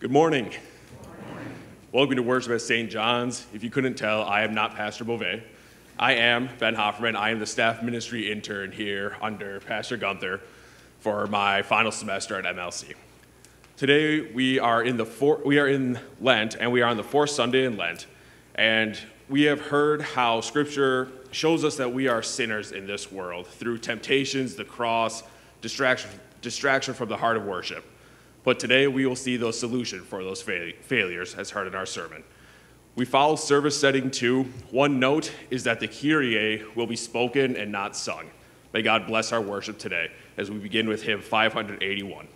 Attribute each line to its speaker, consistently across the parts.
Speaker 1: Good morning. Welcome to worship at St. John's. If you couldn't tell, I am not Pastor Beauvais. I am Ben Hofferman. I am the staff ministry intern here under Pastor Guenther for my final semester at MLC. Today we are in the four, we are in Lent and we are on the fourth Sunday in Lent, and we have heard how Scripture shows us that we are sinners in this world through temptations, the cross, distraction, distraction from the heart of worship. But today we will see the solution for those fa- failures, as heard in our sermon. We follow service setting two. One note is that the Kyrie will be spoken and not sung. May God bless our worship today as we begin with hymn 581.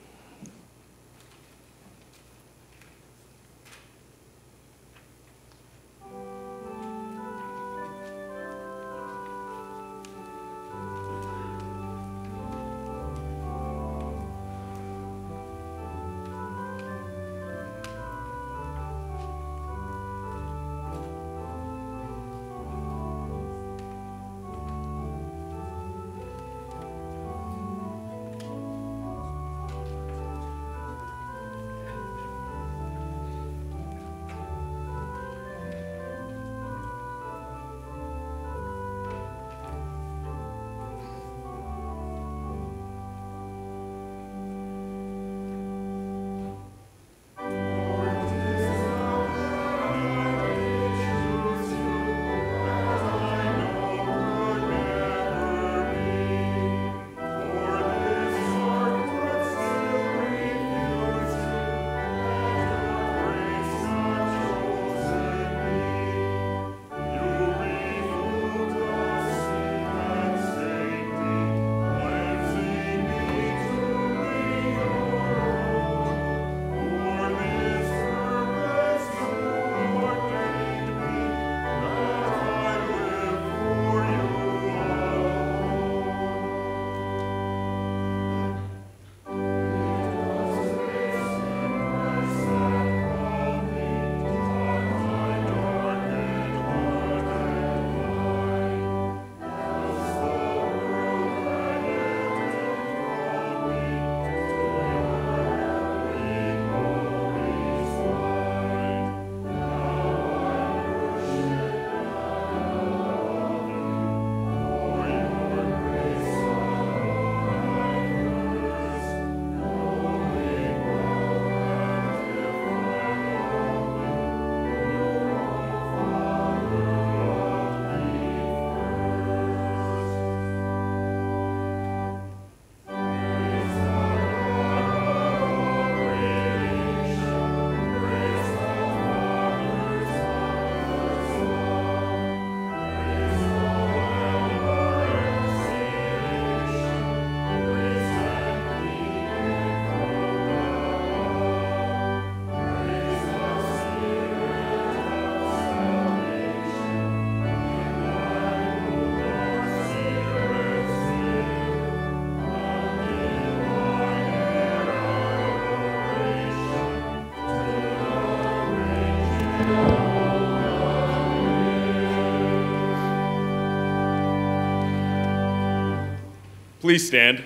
Speaker 1: Please stand.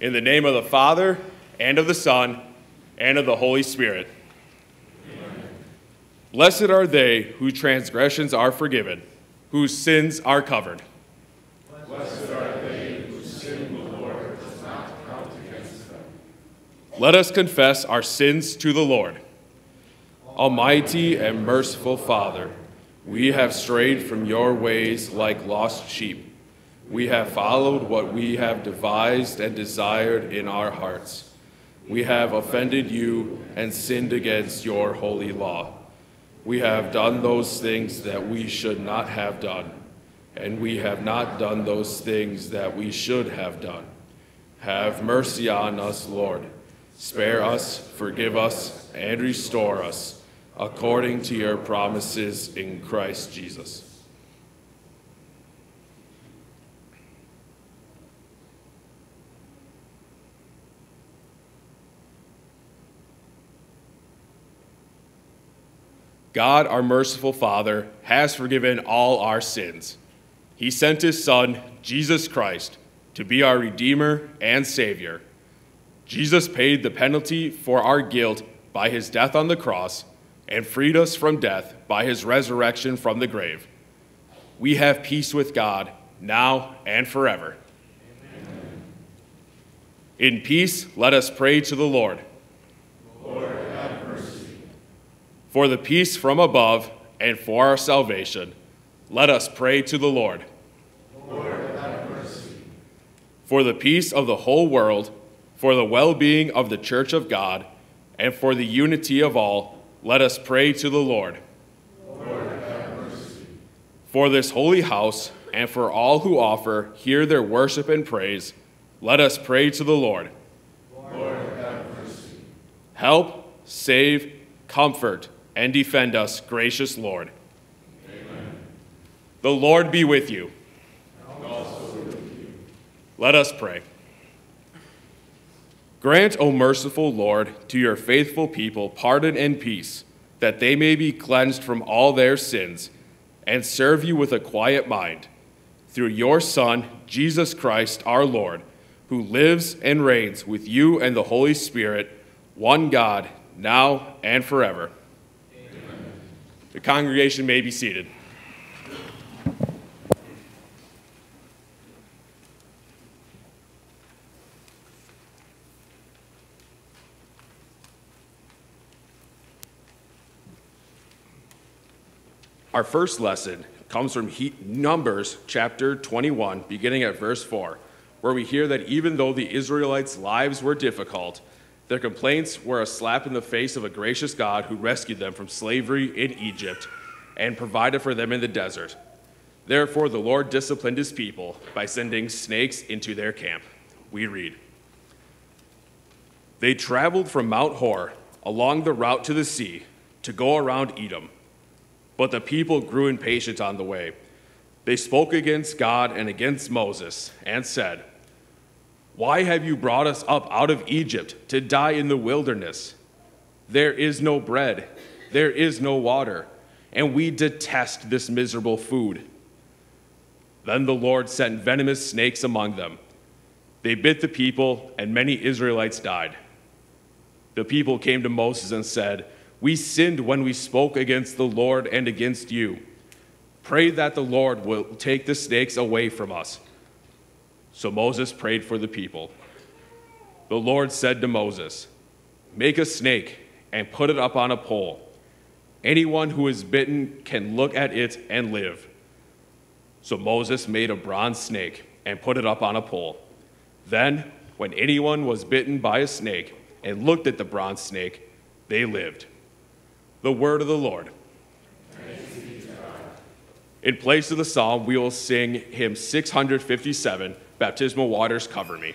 Speaker 1: In the name of the Father, and of the Son, and of the Holy Spirit. Amen. Blessed are they whose transgressions are forgiven, whose sins are covered.
Speaker 2: Blessed are they whose sin the Lord does not count against them.
Speaker 1: Let us confess our sins to the Lord. Almighty and merciful Father, we have strayed from your ways like lost sheep. We have followed what we have devised and desired in our hearts. We have offended you and sinned against your holy law. We have done those things that we should not have done, and we have not done those things that we should have done. Have mercy on us, Lord. Spare us, forgive us, and restore us according to your promises in Christ Jesus. God, our merciful Father, has forgiven all our sins. He sent his Son, Jesus Christ, to be our Redeemer and Savior. Jesus paid the penalty for our guilt by his death on the cross and freed us from death by his resurrection from the grave. We have peace with God now and forever. Amen. In peace, let us pray to the Lord.
Speaker 2: Lord, have mercy.
Speaker 1: For the peace from above and for our salvation, let us pray to the Lord.
Speaker 2: Lord, have mercy.
Speaker 1: For the peace of the whole world, for the well being of the church of God, and for the unity of all, let us pray to the Lord.
Speaker 2: Lord.
Speaker 1: For this holy house, and for all who offer here their worship and praise, let us pray to the Lord.
Speaker 2: Lord.
Speaker 1: Help, save, comfort, and defend us, gracious Lord.
Speaker 2: Amen.
Speaker 1: The Lord be with you.
Speaker 2: With you.
Speaker 1: Let us pray. Grant, O merciful Lord, to your faithful people pardon and peace, that they may be cleansed from all their sins and serve you with a quiet mind. Through your Son, Jesus Christ our Lord, who lives and reigns with you and the Holy Spirit, one God, now and forever.
Speaker 2: Amen.
Speaker 1: The congregation may be seated. Our first lesson comes from he- Numbers chapter 21, beginning at verse 4, where we hear that even though the Israelites' lives were difficult, their complaints were a slap in the face of a gracious God who rescued them from slavery in Egypt and provided for them in the desert. Therefore, the Lord disciplined his people by sending snakes into their camp. We read They traveled from Mount Hor along the route to the sea to go around Edom. But the people grew impatient on the way. They spoke against God and against Moses and said, Why have you brought us up out of Egypt to die in the wilderness? There is no bread, there is no water, and we detest this miserable food. Then the Lord sent venomous snakes among them. They bit the people, and many Israelites died. The people came to Moses and said, we sinned when we spoke against the Lord and against you. Pray that the Lord will take the snakes away from us. So Moses prayed for the people. The Lord said to Moses, Make a snake and put it up on a pole. Anyone who is bitten can look at it and live. So Moses made a bronze snake and put it up on a pole. Then, when anyone was bitten by a snake and looked at the bronze snake, they lived. The word of the Lord. In place of the psalm, we will sing hymn 657, Baptismal Waters Cover Me.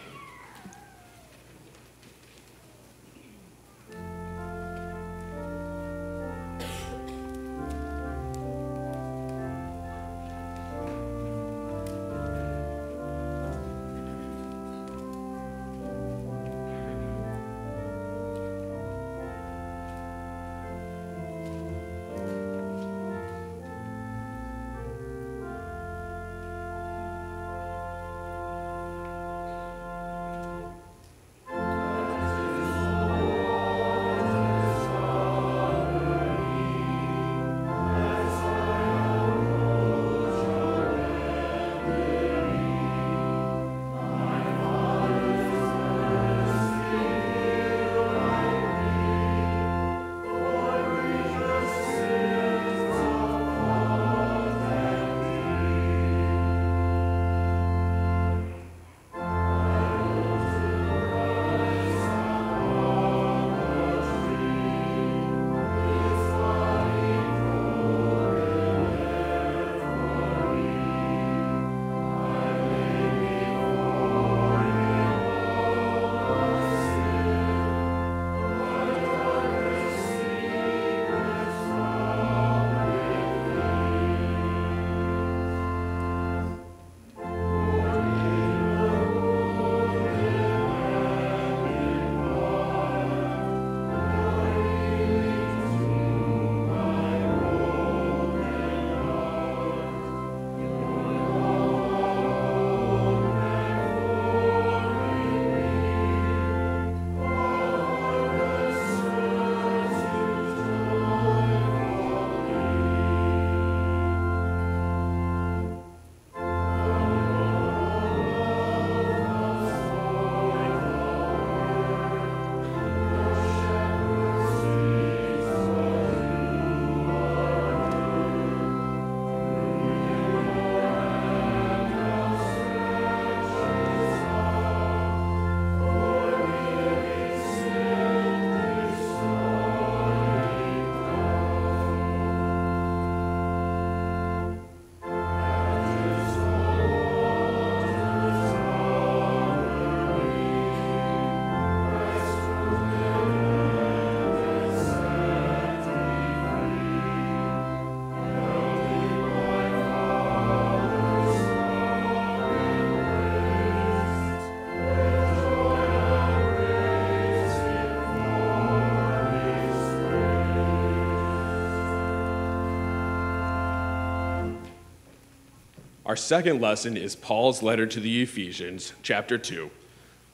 Speaker 1: Our second lesson is Paul's letter to the Ephesians, chapter 2.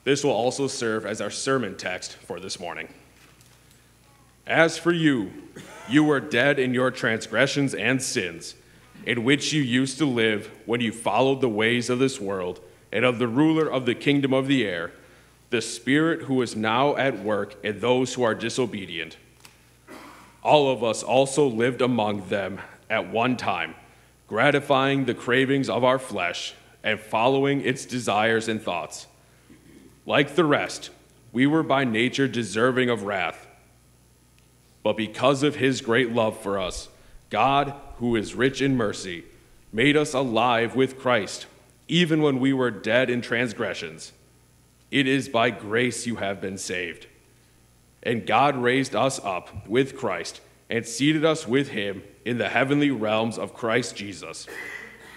Speaker 1: This will also serve as our sermon text for this morning. As for you, you were dead in your transgressions and sins, in which you used to live when you followed the ways of this world and of the ruler of the kingdom of the air, the Spirit who is now at work in those who are disobedient. All of us also lived among them at one time, gratifying the cravings of our flesh and following its desires and thoughts. Like the rest, we were by nature deserving of wrath. But because of his great love for us, God, who is rich in mercy, made us alive with Christ, even when we were dead in transgressions. It is by grace you have been saved. And God raised us up with Christ and seated us with him in the heavenly realms of Christ Jesus,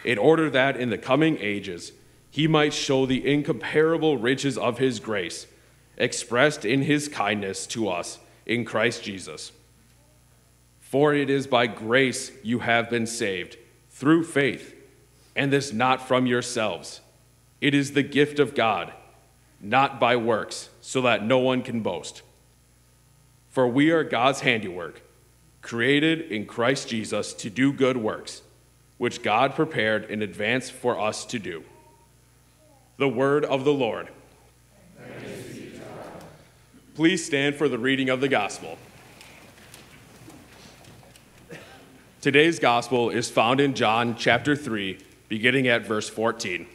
Speaker 1: in order that in the coming ages he might show the incomparable riches of his grace, expressed in his kindness to us in Christ Jesus. For it is by grace you have been saved, through faith, and this not from yourselves. It is the gift of God, not by works, so that no one can boast. For we are God's handiwork, created in Christ Jesus to do good works, which God prepared in advance for us to do. The word of the Lord. Please stand for the reading of the gospel. Today's gospel is found in John chapter 3, beginning at verse 14.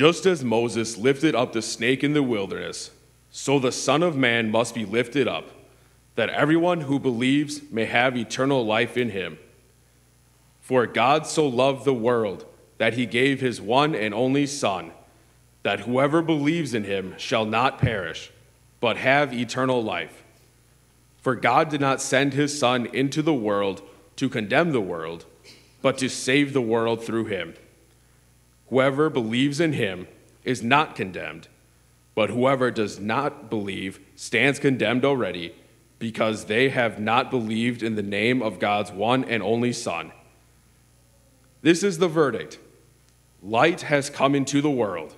Speaker 1: Just as Moses lifted up the snake in the wilderness, so the Son of Man must be lifted up, that everyone who believes may have eternal life in him. For God so loved the world that he gave his one and only Son, that whoever believes in him shall not perish, but have eternal life. For God did not send his Son into the world to condemn the world, but to save the world through him. Whoever believes in him is not condemned, but whoever does not believe stands condemned already because they have not believed in the name of God's one and only Son. This is the verdict light has come into the world,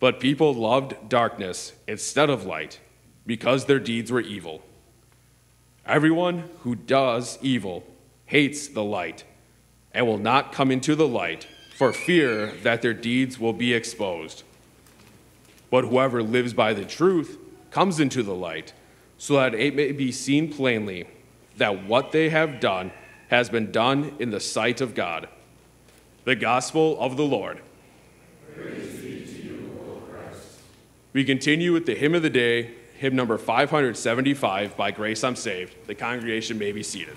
Speaker 1: but people loved darkness instead of light because their deeds were evil. Everyone who does evil hates the light and will not come into the light for fear that their deeds will be exposed. But whoever lives by the truth comes into the light, so that it may be seen plainly that what they have done has been done in the sight of God. The Gospel of the Lord. We continue with the hymn of the day, hymn number 575, By Grace I'm Saved. The congregation may be seated.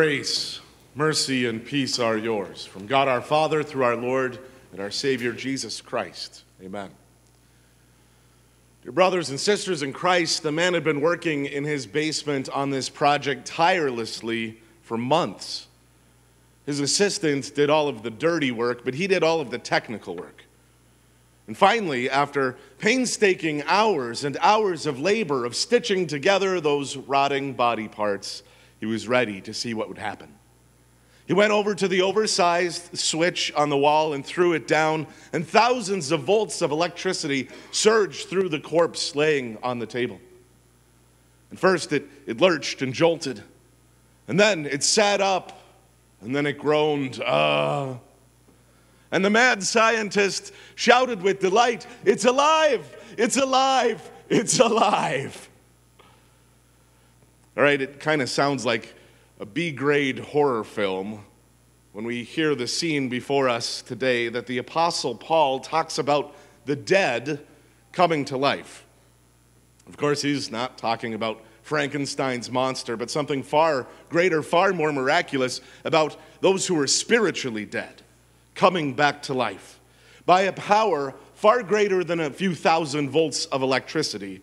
Speaker 3: Grace, mercy, and peace are yours from God our Father through our Lord and our Savior Jesus Christ. Amen. Dear brothers and sisters in Christ, the man had been working in his basement on this project tirelessly for months. His assistants did all of the dirty work, but he did all of the technical work. And finally, after painstaking hours and hours of labor of stitching together those rotting body parts, he was ready to see what would happen. He went over to the oversized switch on the wall and threw it down, and thousands of volts of electricity surged through the corpse laying on the table. And first it, it lurched and jolted, and then it sat up, and then it groaned, ah. And the mad scientist shouted with delight, It's alive! It's alive! It's alive! All right, it kind of sounds like a B grade horror film when we hear the scene before us today that the Apostle Paul talks about the dead coming to life. Of course, he's not talking about Frankenstein's monster, but something far greater, far more miraculous about those who are spiritually dead coming back to life by a power far greater than a few thousand volts of electricity,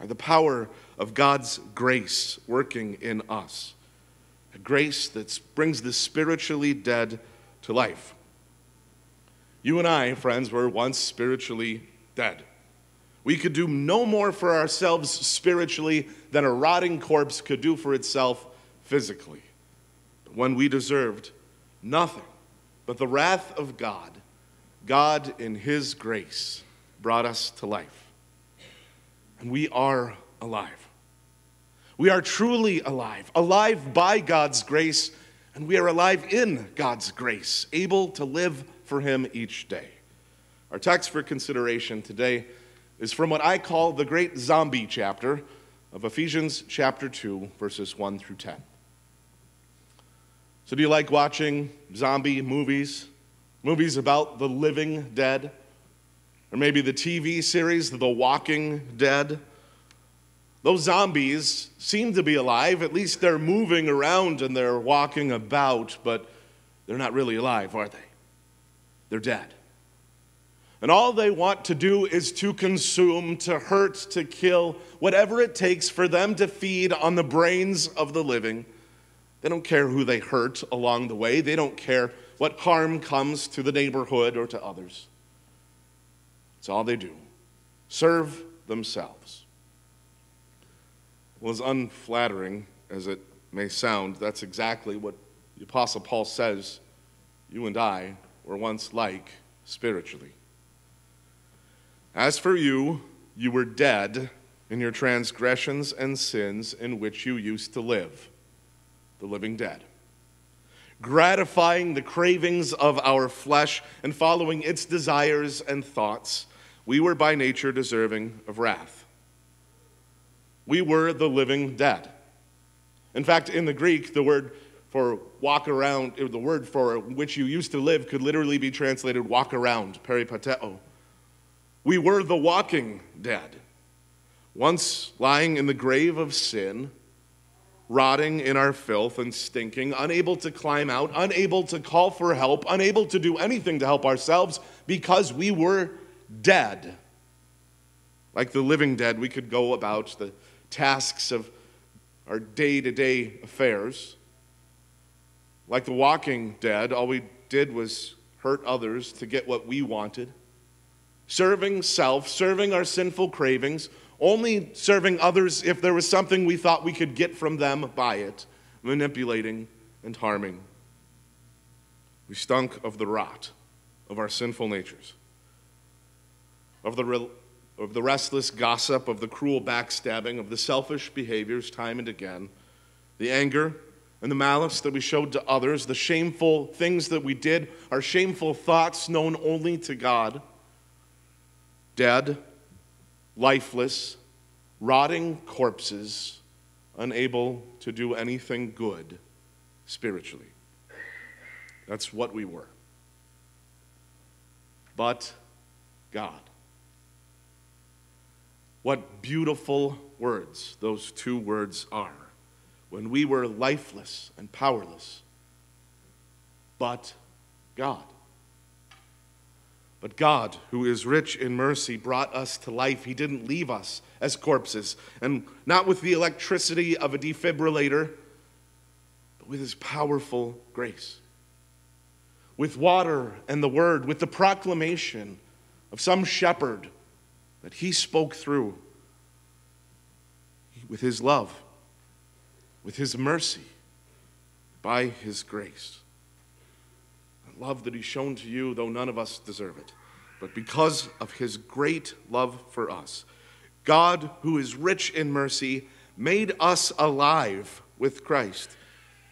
Speaker 3: by the power of God's grace working in us. A grace that brings the spiritually dead to life. You and I, friends, were once spiritually dead. We could do no more for ourselves spiritually than a rotting corpse could do for itself physically. But when we deserved nothing but the wrath of God, God, in His grace, brought us to life. And we are alive. We are truly alive, alive by God's grace, and we are alive in God's grace, able to live for Him each day. Our text for consideration today is from what I call the great zombie chapter of Ephesians chapter 2, verses 1 through 10. So, do you like watching zombie movies? Movies about the living dead? Or maybe the TV series, The Walking Dead? Those zombies seem to be alive. At least they're moving around and they're walking about, but they're not really alive, are they? They're dead. And all they want to do is to consume, to hurt, to kill, whatever it takes for them to feed on the brains of the living. They don't care who they hurt along the way, they don't care what harm comes to the neighborhood or to others. It's all they do serve themselves. Well, as unflattering as it may sound, that's exactly what the Apostle Paul says you and I were once like spiritually. As for you, you were dead in your transgressions and sins in which you used to live, the living dead, gratifying the cravings of our flesh and following its desires and thoughts. We were by nature deserving of wrath we were the living dead. In fact, in the Greek, the word for walk around, eh, the word for which you used to live could literally be translated walk around, peripateo. We were the walking dead, once lying in the grave of sin, rotting in our filth and stinking, unable to climb out, unable to call for help, unable to do anything to help ourselves because we were dead. Like the living dead, we could go about the tasks of our day to day affairs. Like the walking dead, all we did was hurt others to get what we wanted. Serving self, serving our sinful cravings, only serving others if there was something we thought we could get from them by it, manipulating and harming. We stunk of the rot of our sinful natures, of the of the restless gossip, of the cruel backstabbing, of the selfish behaviors time and again, the anger and the malice that we showed to others, the shameful things that we did, our shameful thoughts known only to God, dead, lifeless, rotting corpses, unable to do anything good spiritually. That's what we were. But God. What beautiful words those two words are. when we were lifeless and powerless. But God. But God, who is rich in mercy, brought us to life. He didn't leave us as corpses, and not with the electricity of a defibrillator, but with His powerful grace. With water and the word, with the proclamation of some shepherd that He spoke through, with His love, with His mercy, by His grace The love that he's shown to you, though none of us deserve it. But because of his great love for us, God, who is rich in mercy, made us alive with Christ,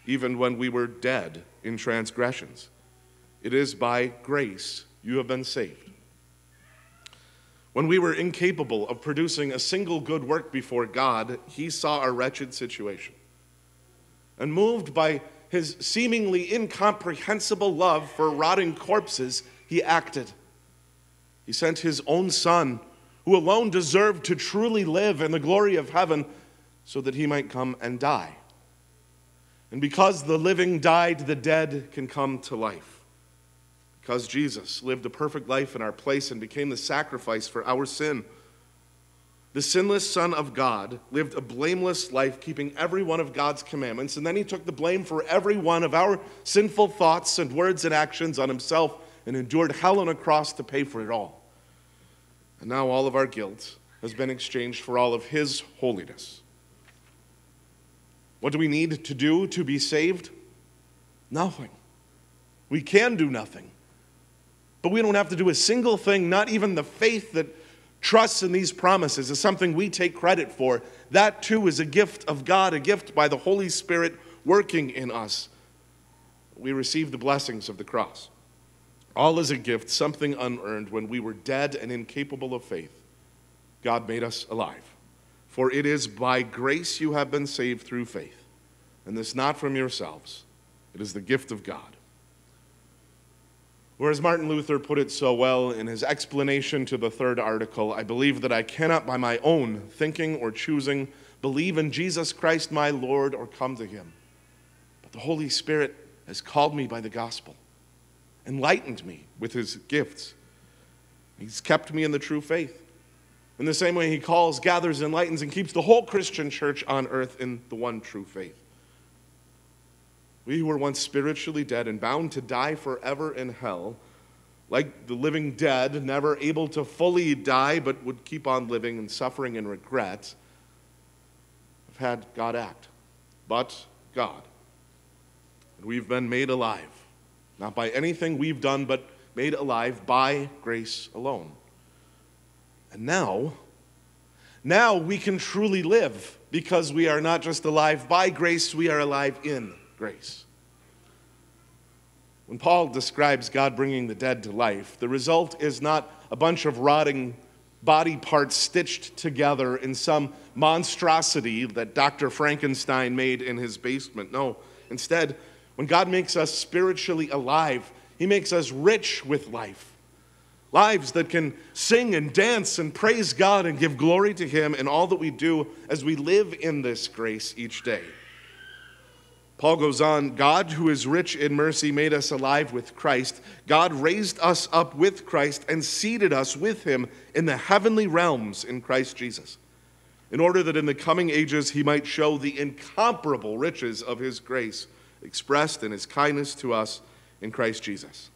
Speaker 3: even when we were dead in transgressions. It is by grace you have been saved. When we were incapable of producing a single good work before God, he saw our wretched situation. And moved by his seemingly incomprehensible love for rotting corpses, he acted. He sent his own son, who alone deserved to truly live in the glory of heaven, so that he might come and die. And because the living died, the dead can come to life. Because Jesus lived a perfect life in our place and became the sacrifice for our sin the sinless Son of God lived a blameless life, keeping every one of God's commandments, and then he took the blame for every one of our sinful thoughts and words and actions on himself and endured hell on a cross to pay for it all. And now all of our guilt has been exchanged for all of his holiness. What do we need to do to be saved? Nothing. We can do nothing. But we don't have to do a single thing, not even the faith that trusts in these promises is something we take credit for. That too is a gift of God, a gift by the Holy Spirit working in us. We receive the blessings of the cross. All is a gift, something unearned. When we were dead and incapable of faith, God made us alive. For it is by grace you have been saved through faith, and this not from yourselves, it is the gift of God. Whereas Martin Luther put it so well in his explanation to the third article, I believe that I cannot by my own thinking or choosing believe in Jesus Christ my Lord or come to him. But the Holy Spirit has called me by the gospel, enlightened me with his gifts. He's kept me in the true faith. In the same way, he calls, gathers, enlightens, and keeps the whole Christian church on earth in the one true faith. We who were once spiritually dead and bound to die forever in hell, like the living dead, never able to fully die but would keep on living and suffering and regret, have had God act. But God. And we've been made alive, not by anything we've done, but made alive by grace alone. And now, now we can truly live because we are not just alive by grace, we are alive in grace. When Paul describes God bringing the dead to life, the result is not a bunch of rotting body parts stitched together in some monstrosity that Dr. Frankenstein made in his basement. No, instead, when God makes us spiritually alive, he makes us rich with life. Lives that can sing and dance and praise God and give glory to Him in all that we do as we live in this grace each day. Paul goes on God, who is rich in mercy, made us alive with Christ. God raised us up with Christ and seated us with him in the heavenly realms in Christ Jesus, in order that in the coming ages he might show the incomparable riches of his grace expressed in his kindness to us in Christ Jesus.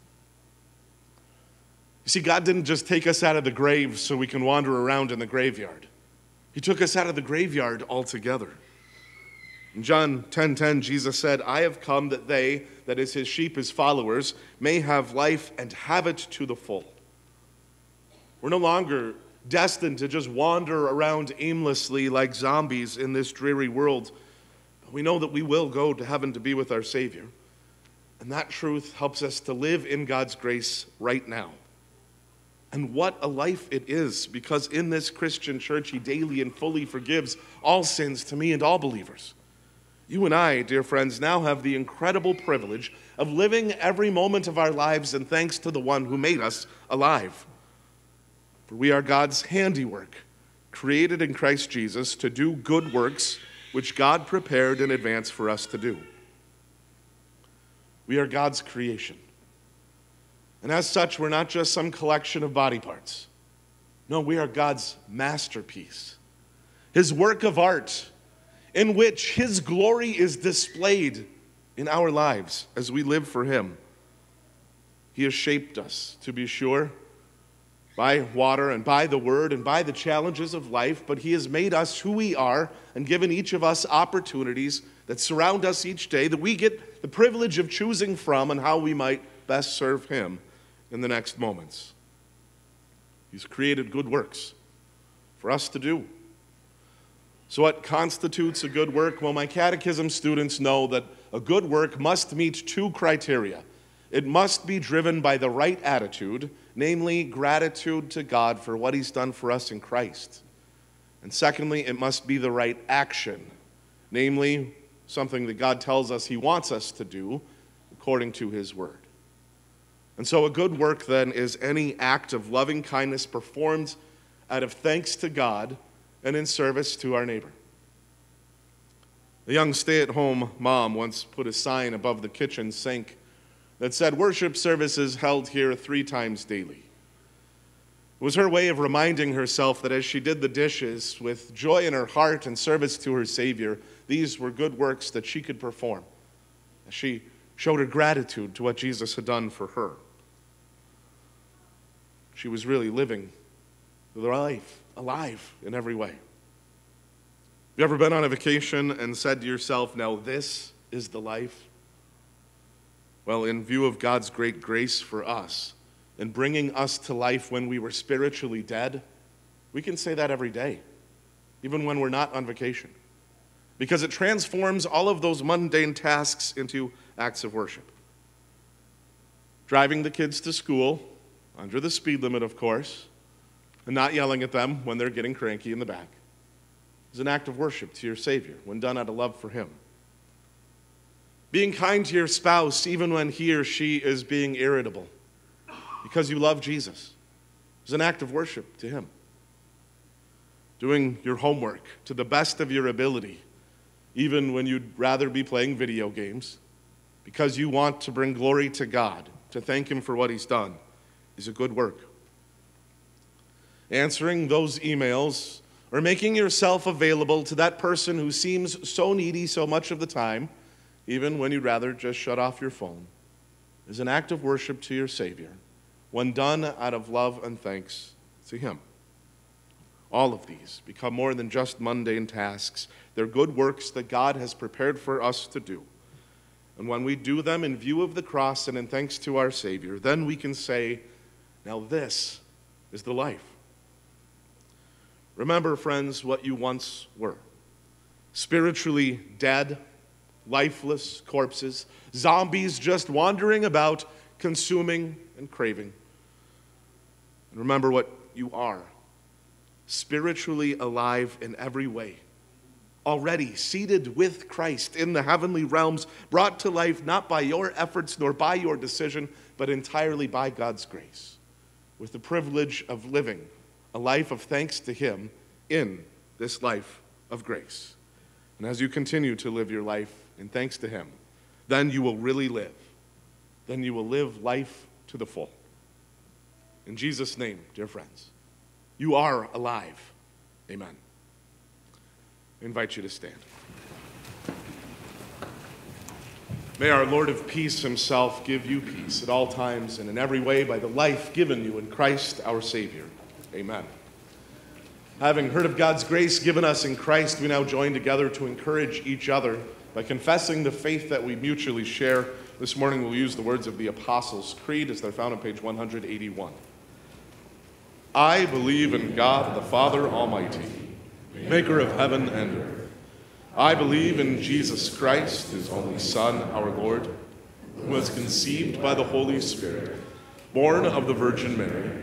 Speaker 3: You see, God didn't just take us out of the grave so we can wander around in the graveyard, He took us out of the graveyard altogether. In John 10:10 10, 10, Jesus said, "I have come that they, that is his sheep, his followers, may have life and have it to the full." We're no longer destined to just wander around aimlessly like zombies in this dreary world. We know that we will go to heaven to be with our Savior. And that truth helps us to live in God's grace right now. And what a life it is, because in this Christian church, He daily and fully forgives all sins to me and all believers. You and I, dear friends, now have the incredible privilege of living every moment of our lives in thanks to the one who made us alive. For we are God's handiwork, created in Christ Jesus to do good works, which God prepared in advance for us to do. We are God's creation. And as such, we're not just some collection of body parts. No, we are God's masterpiece, His work of art, in which His glory is displayed in our lives as we live for Him. He has shaped us, to be sure, by water and by the word and by the challenges of life, but He has made us who we are and given each of us opportunities that surround us each day that we get the privilege of choosing from and how we might best serve Him in the next moments. He's created good works for us to do. So, what constitutes a good work? Well, my catechism students know that a good work must meet two criteria. It must be driven by the right attitude, namely gratitude to God for what He's done for us in Christ. And secondly, it must be the right action, namely something that God tells us He wants us to do according to His Word. And so, a good work then is any act of loving kindness performed out of thanks to God and in service to our neighbor. A young stay at home mom once put a sign above the kitchen sink that said, Worship services held here three times daily. It was her way of reminding herself that as she did the dishes with joy in her heart and service to her Savior, these were good works that she could perform. She showed her gratitude to what Jesus had done for her. She was really living the life, alive in every way. Have you ever been on a vacation and said to yourself, Now this is the life? Well, in view of God's great grace for us and bringing us to life when we were spiritually dead, we can say that every day, even when we're not on vacation, because it transforms all of those mundane tasks into acts of worship. Driving the kids to school, under the speed limit, of course, and not yelling at them when they're getting cranky in the back, is an act of worship to your Savior when done out of love for Him. Being kind to your spouse, even when he or she is being irritable, because you love Jesus, is an act of worship to Him. Doing your homework to the best of your ability, even when you'd rather be playing video games, because you want to bring glory to God, to thank Him for what He's done, is a good work. Answering those emails or making yourself available to that person who seems so needy so much of the time, even when you'd rather just shut off your phone, is an act of worship to your Savior when done out of love and thanks to Him. All of these become more than just mundane tasks. They're good works that God has prepared for us to do. And when we do them in view of the cross and in thanks to our Savior, then we can say, now this is the life. Remember, friends, what you once were. Spiritually dead, lifeless corpses, zombies just wandering about, consuming and craving. And remember what you are. Spiritually alive in every way, already seated with Christ in the heavenly realms, brought to life not by your efforts nor by your decision, but entirely by God's grace, with the privilege of living a life of thanks to Him in this life of grace. And as you continue to live your life in thanks to Him, then you will really live. Then you will live life to the full. In Jesus' name, dear friends, you are alive. Amen. I invite you to stand. May our Lord of peace himself give you peace at all times and in every way by the life given you in Christ our Savior. Amen. Having heard of God's grace given us in Christ, we now join together to encourage each other by confessing the faith that we mutually share. This morning we'll use the words of the Apostles' Creed as they're found on page 181. I believe in God the Father Almighty, maker of heaven and earth. I believe in Jesus Christ, his only Son, our Lord, who was conceived by the Holy Spirit, born of the Virgin Mary,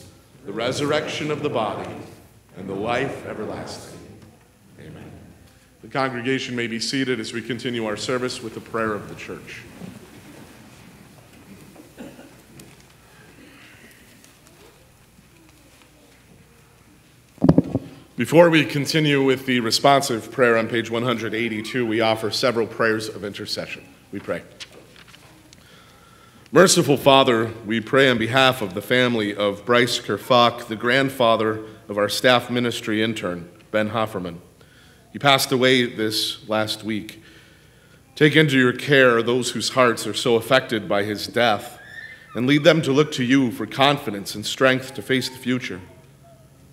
Speaker 3: the resurrection of the body, and the life everlasting. Amen. The congregation may be seated as we continue our service with the prayer of the church. Before we continue with the responsive prayer on page 182, we offer several prayers of intercession. We pray. Merciful Father, we pray on behalf of the family of Bryce Kerfak, the grandfather of our staff ministry intern, Ben Hofferman. He passed away this last week. Take into your care those whose hearts are so affected by his death and lead them to look to you for confidence and strength to face the future.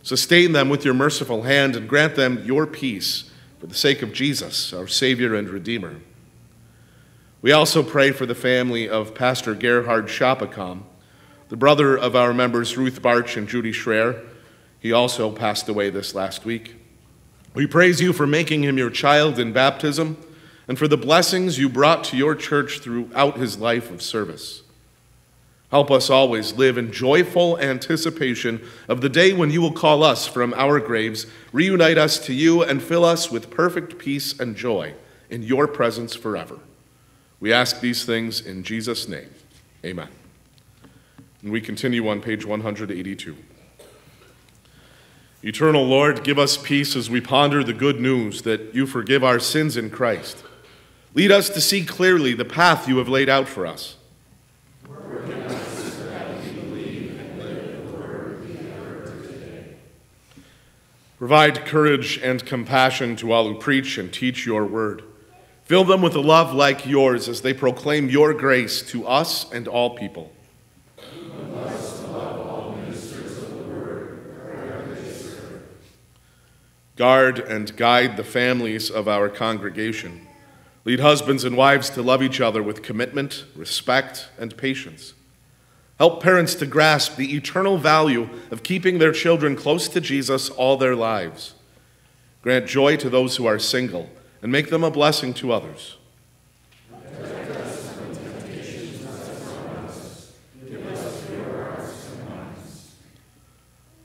Speaker 3: Sustain them with your merciful hand and grant them your peace for the sake of Jesus, our Savior and Redeemer. We also pray for the family of Pastor Gerhard Schapakam, the brother of our members Ruth Barch and Judy Schreier. He also passed away this last week. We praise you for making him your child in baptism and for the blessings you brought to your church throughout his life of service. Help us always live in joyful anticipation of the day when you will call us from our graves, reunite us to you, and fill us with perfect peace and joy in your presence forever. We ask these things in Jesus' name. Amen. And we continue on page 182. Eternal Lord, give us peace as we ponder the good news that you forgive our sins in Christ. Lead us to see clearly the path you have laid out for us. Provide courage and compassion to all who preach and teach your word. Fill them with a love like yours as they proclaim your grace to us and all people. Guard and guide the families of our congregation. Lead husbands and wives to love each other with commitment, respect, and patience. Help parents to grasp the eternal value of keeping their children close to Jesus all their lives. Grant joy to those who are single and make them a blessing to others.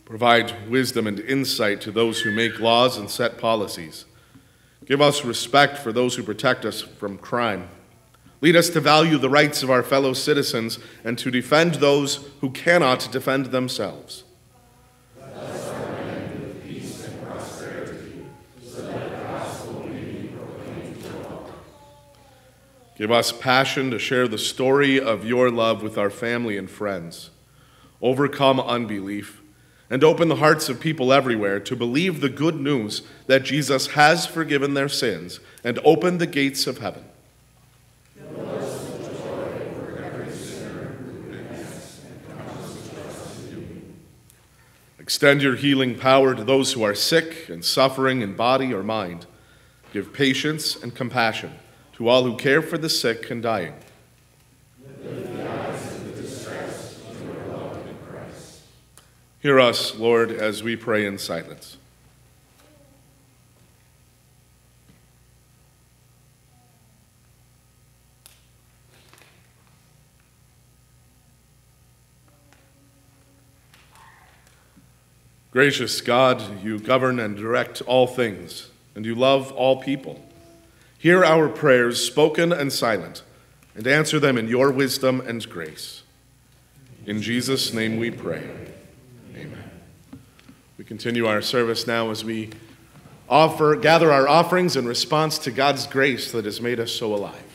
Speaker 3: Provide wisdom and insight to those who make laws and set policies. Give us respect for those who protect us from crime. Lead us to value the rights of our fellow citizens and to defend those who cannot defend themselves. Give us passion to share the story of your love with our family and friends. Overcome unbelief and open the hearts of people everywhere to believe the good news that Jesus has forgiven their sins and opened the gates of heaven. Extend your healing power to those who are sick and suffering in body or mind. Give patience and compassion to all who care for the sick and dying. Hear us, Lord, as we pray in silence. Gracious God, you govern and direct all things, and you love all people. Hear our prayers, spoken and silent, and answer them in your wisdom and grace. In Jesus' name we pray. Amen. We continue our service now as we offer, gather our offerings in response to God's grace that has made us so alive.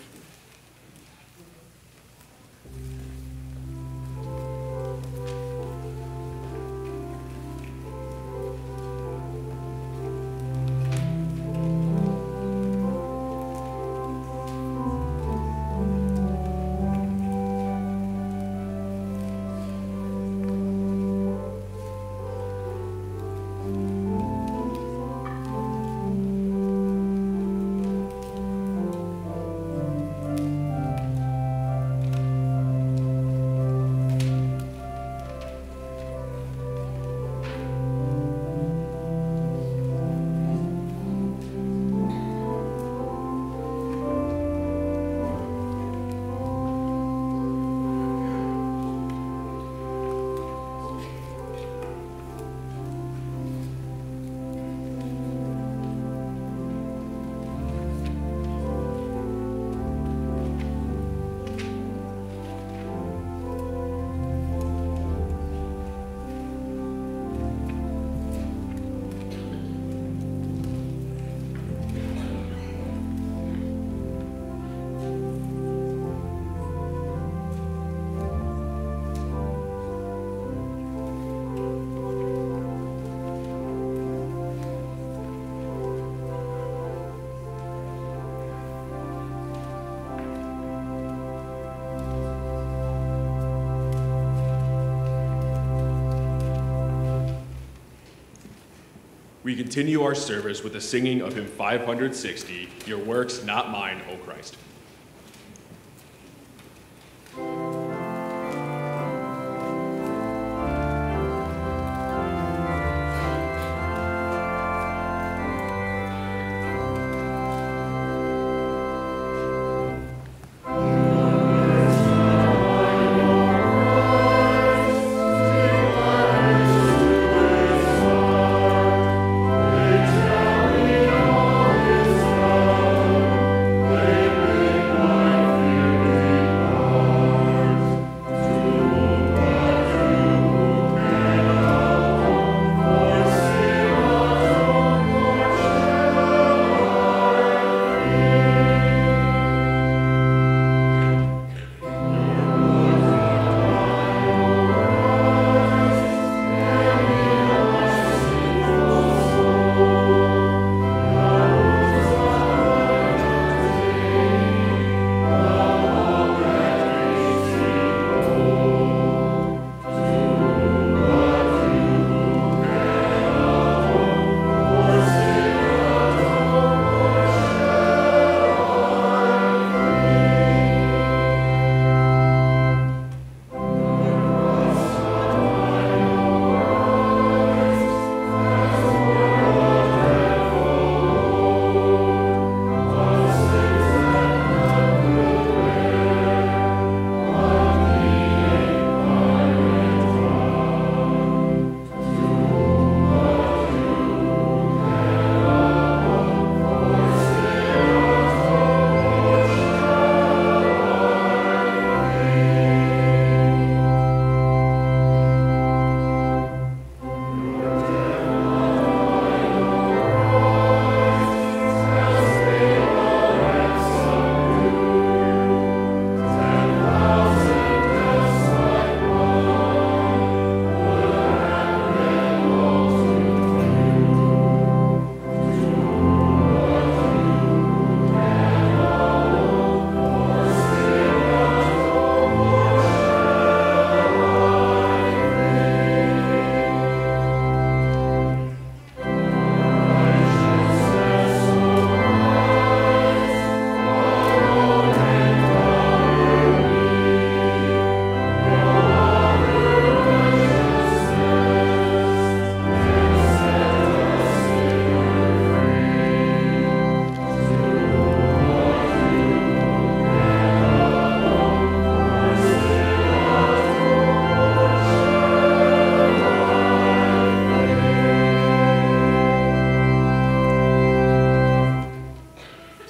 Speaker 1: We continue our service with the singing of hymn 560, Your Works, Not Mine, O Christ.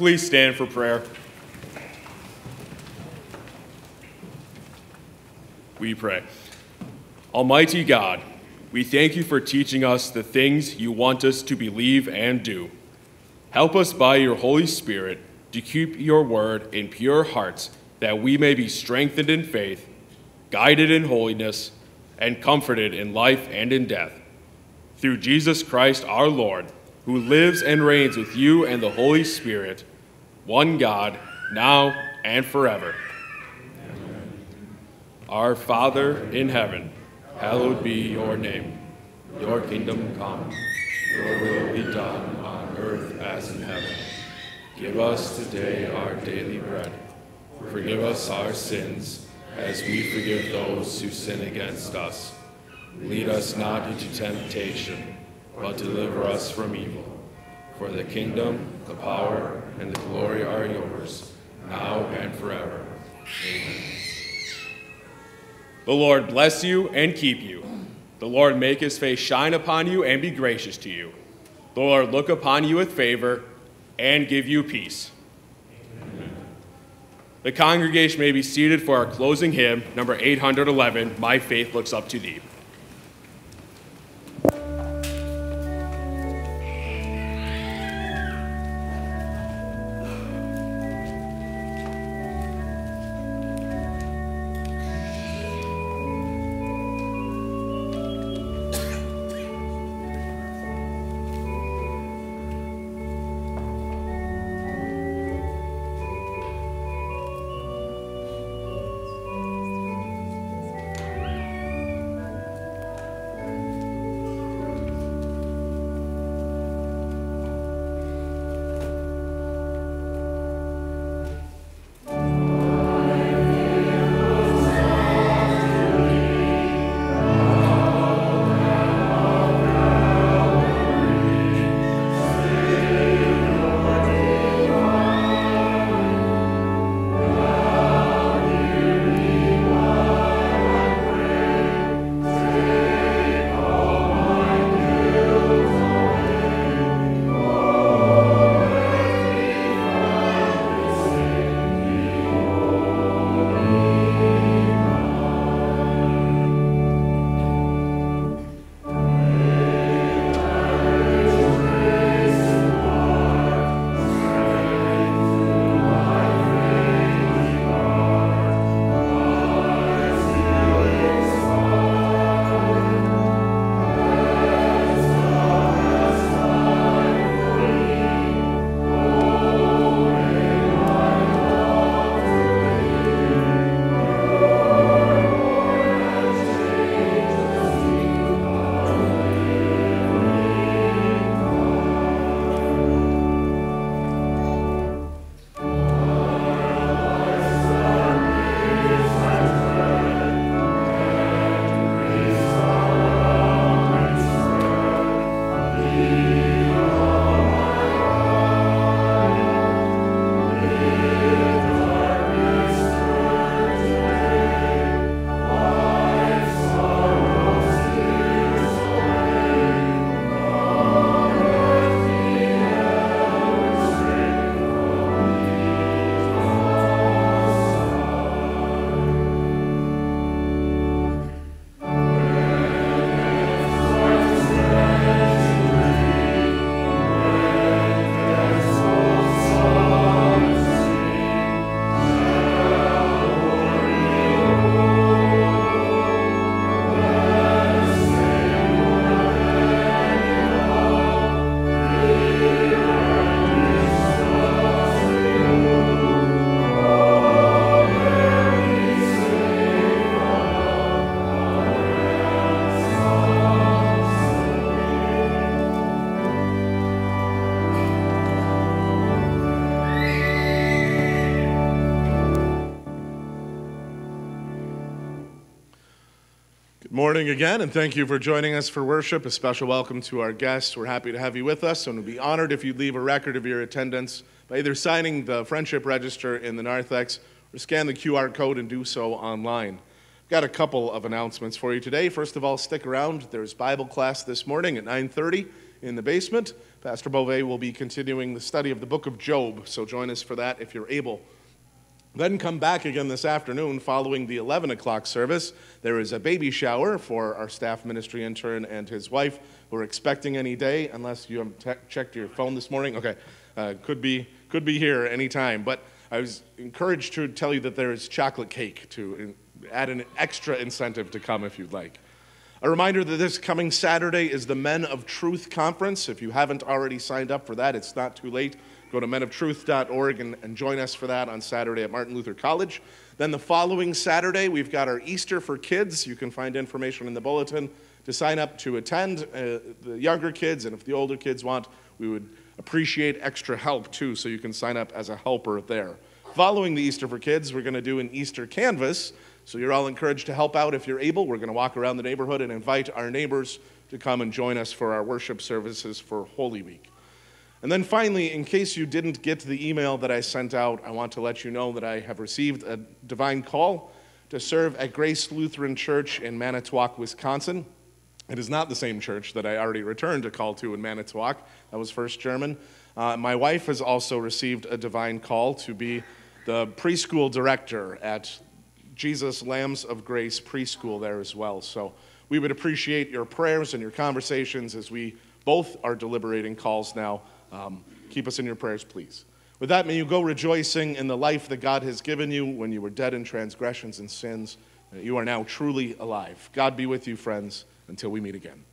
Speaker 1: Please stand for prayer. We pray. Almighty God, we thank you for teaching us the things you want us to believe and do. Help us by your Holy Spirit to keep your word in pure hearts, that we may be strengthened in faith, guided in holiness, and comforted in life and in death. Through Jesus Christ our Lord, who lives and reigns with you and the Holy Spirit, one God, now and forever. Our Father in heaven, hallowed be your name. Your kingdom come, your will be done on earth as in heaven. Give us today our daily bread. Forgive us our sins, as we forgive those who sin against us. Lead us not into temptation, but deliver us from evil. For the kingdom, the power, and the glory are yours, now and forever. Amen. The Lord bless you and keep you. The Lord make his face shine upon you and be gracious to you. The Lord look upon you with favor and give you peace. Amen. The congregation may be seated for our closing hymn, number 811, My Faith Looks Up to Thee.
Speaker 3: Morning again, and thank you for joining us for worship. A special welcome to our guests. We're happy to have you with us, and we'd be honored if you'd leave a record of your attendance by either signing the friendship register in the narthex or scan the QR code and do so online. I've got a couple of announcements for you today. First of all, stick around. There's Bible class this morning at 9:30 in the basement. Pastor Beauvais will be continuing the study of the book of Job, so join us for that if you're able. Then come back again this afternoon following the 11 o'clock service. There is a baby shower for our staff ministry intern and his wife. We're expecting any day, unless you have checked your phone this morning. Okay, uh, could be could be here anytime. But I was encouraged to tell you that there is chocolate cake to add an extra incentive to come if you'd like. A reminder that this coming Saturday is the Men of Truth Conference. If you haven't already signed up for that, it's not too late. Go to menoftruth.org and, and join us for that on Saturday at Martin Luther College. Then the following Saturday, we've got our Easter for Kids. You can find information in the bulletin to sign up to attend. Uh, the younger kids, and if the older kids want, we would appreciate extra help too, so you can sign up as a helper there. Following the Easter for Kids, we're going to do an Easter canvass so you're all encouraged to help out if you're able. We're going to walk around the neighborhood and invite our neighbors to come and join us for our worship services for Holy Week. And then finally, in case you didn't get the email that I sent out, I want to let you know that I have received a divine call to serve at Grace Lutheran Church in Manitowoc, Wisconsin. It is not the same church that I already returned a call to in Manitowoc. That was First German. Uh, my wife has also received a divine call to be the preschool director at Jesus Lambs of Grace preschool there as well. So we would appreciate your prayers and your conversations as we both are deliberating calls now. Um, keep us in your prayers, please. With that, may you go rejoicing in the life that God has given you when you were dead in transgressions and sins. You are now truly alive. God be with you, friends, until we meet again.